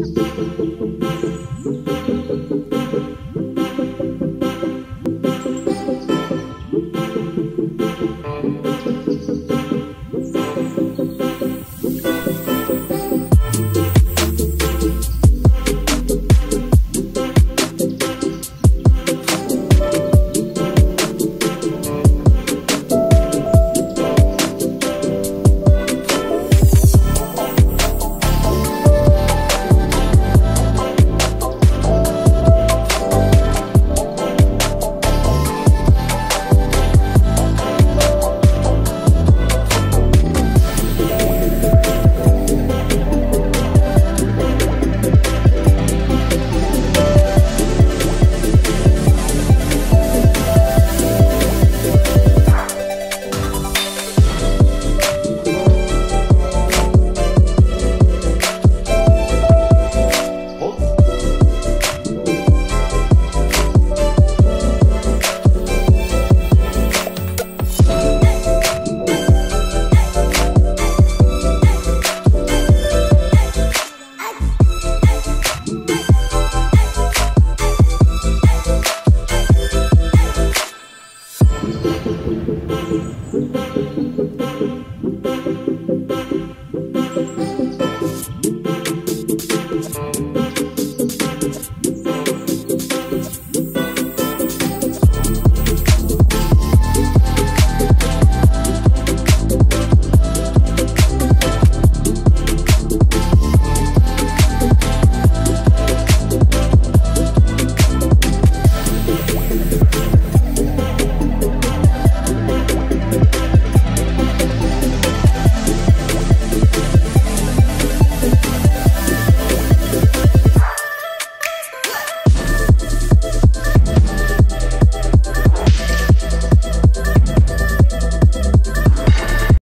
Thank